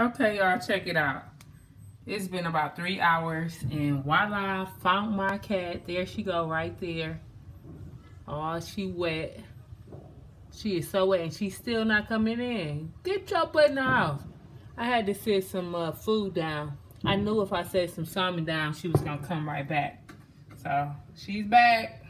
Okay, y'all, check it out. It's been about three hours, and voila, found my cat. There she go, right there. Oh, she wet. She is so wet, and she's still not coming in. Get your butt off. I had to set some uh, food down. I knew if I set some salmon down, she was going to come right back. So, she's back.